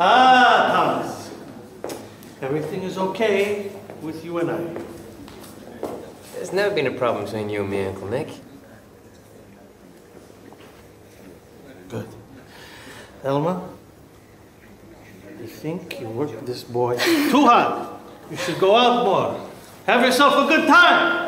ah, Thomas. Everything is okay with you and I. There's never been a problem between you and me, Uncle Nick. Good. Elma, you think you work this boy too hard. You should go out more. Have yourself a good time.